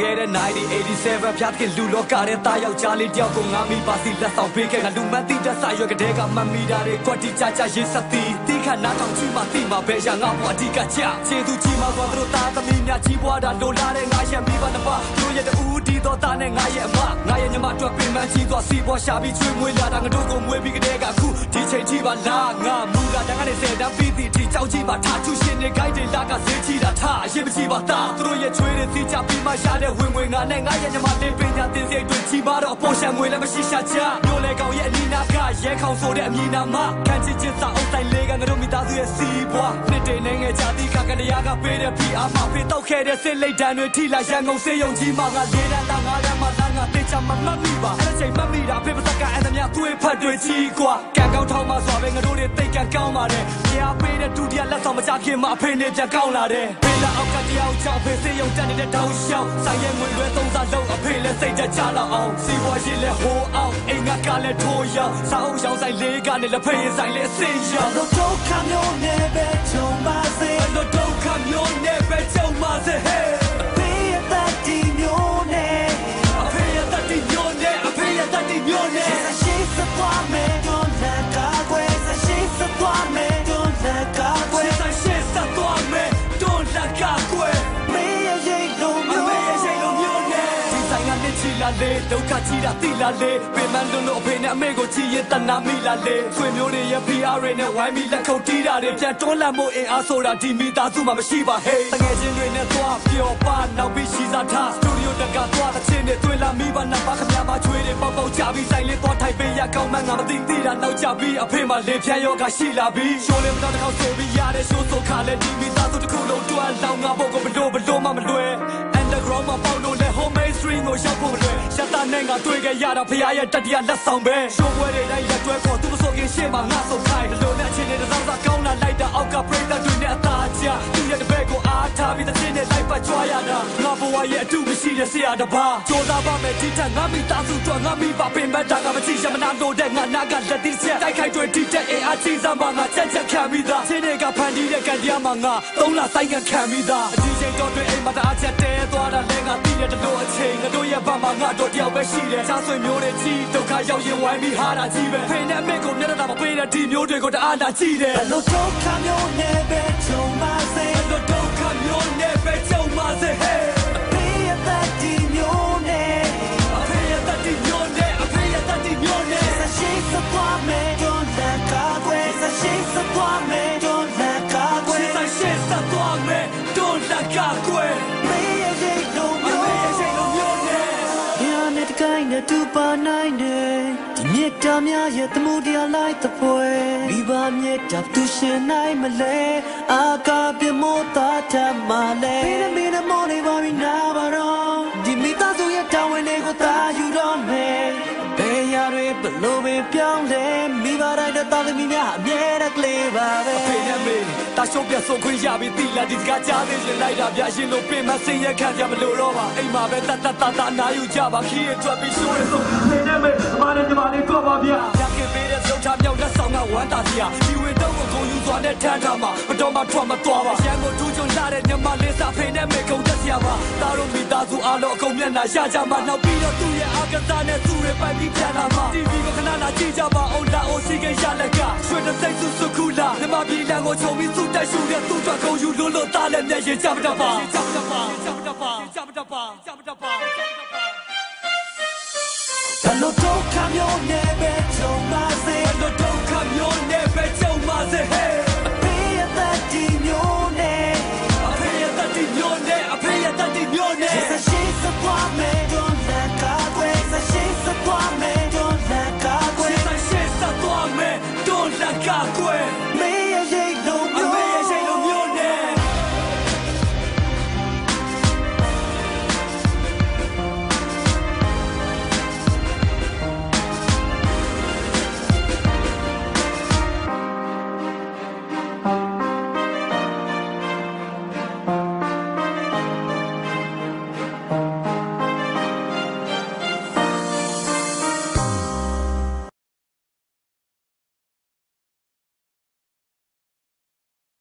ခဲ့တဲ့1987ဖြတ်ခင်လူလောကတဲ့တာယောက်ျားလေးတယောက်ကိုငါမိပါစီလက်ဆောင်ပေးခဲ့ကလူမသိတဲ့စာရွက်ကတဲ့ကမမီတာတွေကွက်တီချာချာရေးစသည်တိခါနာကောင်ချီမှတိမှပဲရငါဘွားအဓိကချခြေသူကြီးမှဘွားတို့သားသမီးများကြီးပွားတာလိုလားတဲ့ငါရဲ့မိဘနှစ်ပါးတို့ရဲ့တူတီတော်သားနဲ့ငါရဲ့အမ ငါရဲ့ညီမတို့ပင်မကြီးသွားစီပွားရှာပြီးချွေးမွေးလာတာငါတို့ကိုမွေးပြီးကတဲ့ကအခုဒီချိန်ထိပါလားငါမူတာတန်းကနေဆယ်တန်းပြီးသည့်ဒီကြောက်ကြီးပါထားချူရှင်နေ guide တွေလာကဈေးကြီးတာထားအရင်မကြီးပါသားသူတို့ရဲ့ချွေးတွေစီချပြီးမှရှာတဲ့ဝင်ဝင်ငါနဲ့ငါရဲ့ညီမလေးပင်ညာတင်စိတ်တွေကြီးပါတော့ပေါ်ရှံငွေလည်းမရှိရှာချမျိုးလေကောင်ရဲ့အနီနာက ရဲခေါင်ဆိုတဲ့အမည်နာမခံချစ်ချစ်စာအုပ်တိုင်းလေးကငါတို့မိသားစုရဲ့စီးပွားနှစ်တိန်နိုင်ငံခြားတိကကတရားကပေးတဲ့ဖီအားမှာဖေတော့ခဲ့တဲ့စစ်လိတ်တန်းတွေထိလာရန်ကုန်စေယုံကြီးမှာငါလေးတန်းသားငါးတန်းမှာသားငါတေချာမမှတ်မိပါအဲ့ချိန်မှတ်မိတာဖေပစကအဲ့သမျှသွေးဖတ်တွေကြီးကွာကံကောင်းထောင်းမှာဆိုပဲငါတို့တွေတိတ်ကံကောင်းပါတယ်တရားပေးတဲ့ဒုတိယလက်ဆောင်မချခင်မှာအဖေနဲ့ပြန်ကောင်းလာတယ်ဖေလာအောက်ကတရားချောင်းဖေစေယုံတက်နေတဲ့တောင်းရှောင်းဆိုင်ရဲ့ငွေလွဲသုံးစားလုံးအဖေလည်းစိတ်တကြလောက်အောင်စီဝါရင်လည်းဟိုးအောင်အိမ်ကကလည်းထိုးရောက်စာအုပ်ရောင်းဆိုင် လေးကနေလက်ဖေးဆိုင်လည်းအစင်ရောက်လို့ဒုက္ခမျိုးနဲ့ပဲကြုံပါစေဘယ်လိုဒုက္ခမျိုးနဲ့ပဲကြုံပါစေဟဲ့ လာလေဒုက္ခကြီးတာတိလာလေပင်မလွန်းလို့အဖေနဲ့အမေကိုချီရင်တနာမိလာလေဆွေမျိုးတွေရဲ့ PR တွေနဲ့ဝိုင်းပြီးလက်ခုပ်တီးတာတွေပြန်တွန်းလှန်ဖို့အင်အားဆိုတာဒီမိသားစုမှာမရှိပါဟဲ့တကယ်ချင်းတွေနဲ့သွားပျော်ပါနောက်ပြီးရှိစားထားစတူဒီယိုတကသွားတဲ့ချင်းတွေတွေ့လာမိပါနောက်ပါခမများမချွေးတွေပေါက်ပေါက်ကြပြီးဆိုင်လေးသွားထိုင်ပေးရကောင်းမှငါမသိသိတာနောက်ကြပြီးအဖေမှလေဖြန်းယောဂရှိလာပြီးရှိုးလေးမတော်တစ်ခေါက်ဆိုပြီးရတဲ့ရှိုးဆိုခါလဲဒီမိသားစုတစ်ခုလုံးတွန်းလောင်းငါဖို့ကိုဘလို့ဘလို့မှမလွယ် underground မှာပေါလို့လဲ home base string ကိုရောက်ဖို့မလွယ် ရှက်တာနဲ့ငါတွေ့ခဲ့ရတာဖရားရဲ့တတိယလက်ဆောင်ပဲရှိုးပွဲတွေတိုင်းလက်တွဲဖို့သူမဆိုခင်ရှေ့မှာငါဆိုခိုင်းလို့နဲ့အချင်းတွေတစ်စောင်းစားကောင်းလာလိုက်တာအောက်က break တာတွေနဲ့အသာချသူရဲ့တပည့်ကိုအားထားပြီးတဲ့ချင်းနဲ့လိုက်ပတ်ကြွားရတာငါဘဝရဲ့အတူမရှိတဲ့ဆရာတစ်ပါးကြိုးစားပါမယ်ဒီထက်ငါမိသားစုတော့ငါမိပါပင်မတာကမကြည့်ရမနာလို့တဲ့ငါနာကလက်တိချက်တိုက်ခိုက်တွေတိတက်အင်အားကြီးစားမှငါချက်ချက်ခံပြီးသားချင်းတွေကဖန်တီးတဲ့ကံတရားမှာငါသုံးလဆိုင်ကခံပြီးသားအကြီးချိန်တော့တွေအိမ်မှာတအားချက်တဲသွားတာလဲငါသိတဲ့တလို့အချိန်ငါတို့ရဲ့ဘာ မှငါတို့တယောက်ပဲရှိတယ်ချားဆွေမျိုးတွေကြီးဒုက္ခရောက်ရင်ဝိုင်းပြီးဟာတာကြီးပဲဖိနေမဲ့ကိုမျက်နှာမပေးတဲ့ဒီမျိုးတွေကိုတအားနာကြည့်တယ်လို့ဒုက္ခမျိုးနဲ့ပဲ နဲ့တကိုင်းနဲ့တူပါနိုင်တယ်ဒီမြတ်တာများရဲ့သမှုတရားလိုက်တဲ့ပွဲမိဘမြတ်တာသူရှင်နိုင်မလဲအာကာပြမောတာတမလဲမင်းမင်းမောလေးပါမီနာပါတော့ဒီမိသားစုရဲ့တာဝန်တွေကိုသာယူတော့မယ်ဘယ်ရတွေဘလို့ပဲပြောင်းလဲမိဘ တိုင်းတဲ့တာသမီများအမြဲတမ်းကလေးပါပဲအဖေနဲ့မေတာရှုံးပြဆိုခွင့်ရပြီးတိလာဒီစကားကြားသေးရင်လိုက်တာဗျာရှင်လို့ပြင်မစင်ရခံကြမလို့တော့ပါအိမ်မှာပဲတတ်တတ်တတ်တနာယူကြပါခီးရထွက်ပြီးရှိုးရဆုံးဖေနဲ့မေအမနဲ့ညီမလေးတော့ပါဗျာရခင်ပေးတဲ့စုံချမြောက်လက်ဆောင်ကဝမ်းတာစီယာဒီဝင်တော့ကိုကိုယူသွားတဲ့ထမ်းထားမှာမတော်မှထွက်မသွားပါရန်ကိုထူးချွန်လာတဲ့ညီမလေးစာဖေနဲ့မေကုန်တက်စရာပါတားတို့မိသားစုအားလုံးအကုန်မျက်နှာရကြမှာနောက်ပြီးတော့သူ့ရဲ့အာကစားနဲ့သူ့ရဲ့ပိုင်ပြီးပြန်လာမှာ TV ကိုခဏ လာကြည့်ကြပါအောင်လာအိုစီကရလက်ကရွှေတဲ့စိတ်စုစုခုလာမြမပြည်လန်ကိုခြုံပြီးသူ့တက်ရှူတဲ့သူ့အတွက်ကုန်ယူလို့လို့တားလည်းမျက်ရည်ကြမတတ်ပါကြမတတ်ပါကြမတတ်ပါကြမတတ်ပါကြမတတ်ပါဘလို့ဒုက္ခမျိုးနဲ့ပဲကြုံပါစေဘယ်လို